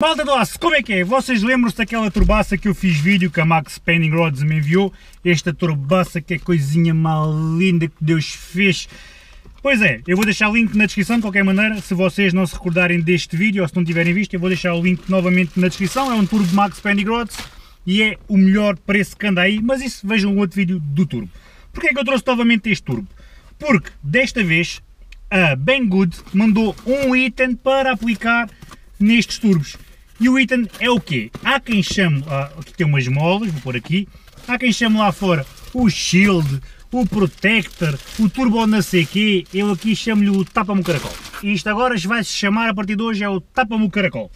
Malta do aço, como é que é? Vocês lembram-se daquela turbaça que eu fiz vídeo que a Max Spending Rods me enviou? Esta turbaça que é coisinha mal linda que Deus fez. Pois é, eu vou deixar o link na descrição de qualquer maneira, se vocês não se recordarem deste vídeo ou se não tiverem visto, eu vou deixar o link novamente na descrição, é um turbo Max Spending Rods e é o melhor preço que anda aí, mas isso vejam um outro vídeo do turbo. Porquê é que eu trouxe novamente este turbo? Porque desta vez a Banggood mandou um item para aplicar nestes turbos. E o item é o quê? Há quem chame, ah, aqui tem umas molas, vou pôr aqui, há quem chame lá fora o Shield, o Protector, o Turbo não sei quê, eu aqui chamo-lhe o Tapa-me Caracol. E isto agora vai se chamar, a partir de hoje, é o Tapa-me Caracol.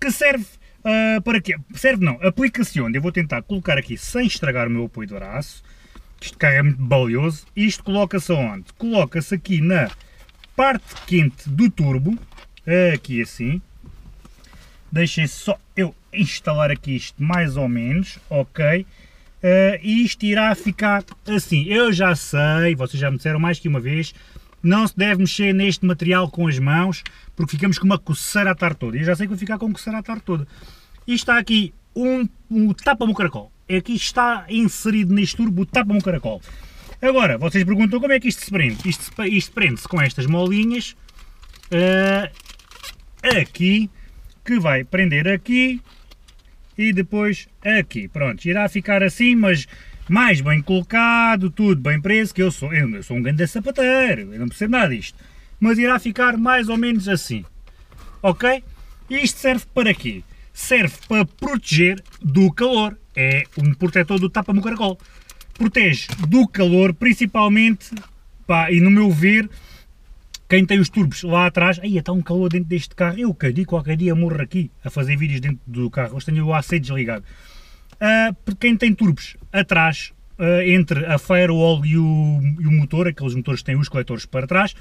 Que serve uh, para quê? Serve não, aplica-se onde? Eu vou tentar colocar aqui sem estragar o meu apoio de braço, isto carro é muito balioso, isto coloca-se aonde? Coloca-se aqui na parte quente do turbo, aqui assim, Deixem só eu instalar aqui isto mais ou menos, ok? Uh, e isto irá ficar assim. Eu já sei, vocês já me disseram mais que uma vez, não se deve mexer neste material com as mãos, porque ficamos com uma coceira a tarde toda. Eu já sei que vou ficar com coceira a tarde toda. E está aqui um, um tapa-me caracol. Aqui está inserido neste turbo o tapa-me caracol. Agora, vocês perguntam como é que isto se prende. Isto, isto prende-se com estas molinhas uh, aqui que vai prender aqui e depois aqui. Pronto, irá ficar assim, mas mais bem colocado, tudo bem preso, que eu sou, eu sou um grande sapateiro, eu não percebo nada disto. Mas irá ficar mais ou menos assim, ok? Isto serve para quê? Serve para proteger do calor, é um protetor do tapa-mo caracol. Protege do calor, principalmente, pá, e no meu ver, quem tem os turbos lá atrás, aí está um calor dentro deste carro, eu que qualquer dia morro aqui a fazer vídeos dentro do carro, hoje tenho o AC desligado. Uh, quem tem turbos atrás, uh, entre a firewall e o, e o motor, aqueles motores que têm os coletores para trás,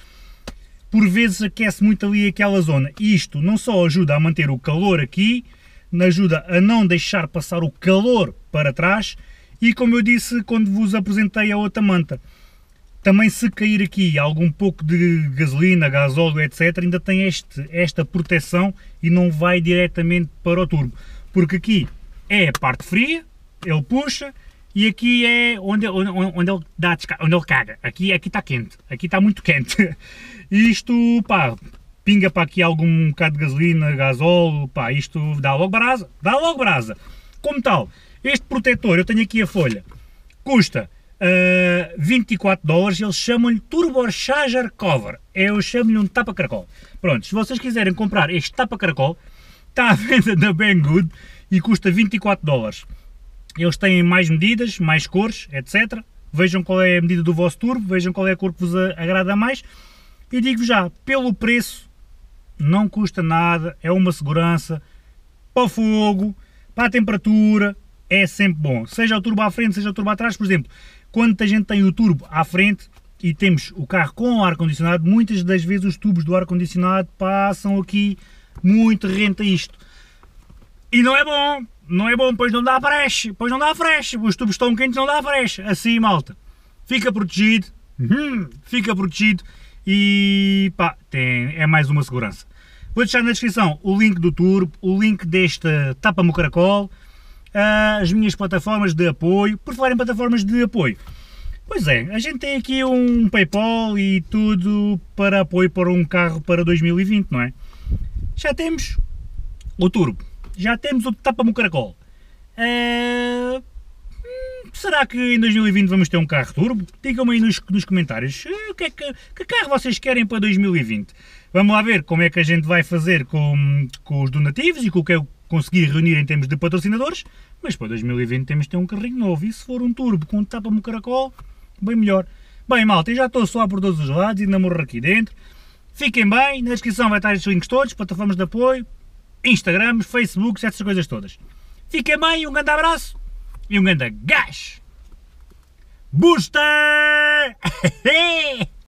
por vezes aquece muito ali aquela zona. Isto não só ajuda a manter o calor aqui, ajuda a não deixar passar o calor para trás, e como eu disse quando vos apresentei a outra manta, também se cair aqui algum pouco de gasolina, gasóleo, etc, ainda tem este, esta proteção e não vai diretamente para o turbo. Porque aqui é a parte fria, ele puxa, e aqui é onde, onde, onde ele dá onde ele caga. Aqui, aqui está quente, aqui está muito quente. Isto, pá, pinga para aqui algum bocado de gasolina, gasóleo, pá, isto dá logo brasa, dá logo brasa. Como tal, este protetor, eu tenho aqui a folha, custa uh, 24 dólares, eles chamam-lhe Turbocharger Cover, eu chamo-lhe um tapa-caracol. Pronto, se vocês quiserem comprar este tapa-caracol, está à venda da Banggood e custa 24 dólares. Eles têm mais medidas, mais cores, etc. Vejam qual é a medida do vosso turbo, vejam qual é a cor que vos agrada mais. E digo já, pelo preço, não custa nada, é uma segurança para o fogo, para a temperatura, é sempre bom. Seja o turbo à frente, seja o turbo atrás, por exemplo, quando a gente tem o turbo à frente e temos o carro com ar-condicionado, muitas das vezes os tubos do ar-condicionado passam aqui muito rente a isto. E não é bom, não é bom, pois não dá fresh, pois não dá fresh, os tubos estão quentes, não dá fresh. Assim, malta, fica protegido, uhum, fica protegido e pá, tem, é mais uma segurança. Vou deixar na descrição o link do turbo, o link deste tapa-me caracol, as minhas plataformas de apoio. Por falar em plataformas de apoio, pois é, a gente tem aqui um PayPal e tudo para apoio para um carro para 2020, não é? Já temos o turbo, já temos o tapa-me caracol. Uh, será que em 2020 vamos ter um carro turbo? Digam-me aí nos, nos comentários uh, que, é que, que carro vocês querem para 2020. Vamos lá ver como é que a gente vai fazer com, com os donativos e com o que é conseguir reunir em termos de patrocinadores, mas para 2020 temos de ter um carrinho novo. E se for um turbo com tapa-me caracol, bem melhor. Bem, malta, eu já estou só por todos os lados, ainda morro aqui dentro. Fiquem bem, na descrição vai estar os links todos, plataformas de apoio, Instagram, Facebook, essas coisas todas. Fiquem bem, um grande abraço e um grande gás! Booster!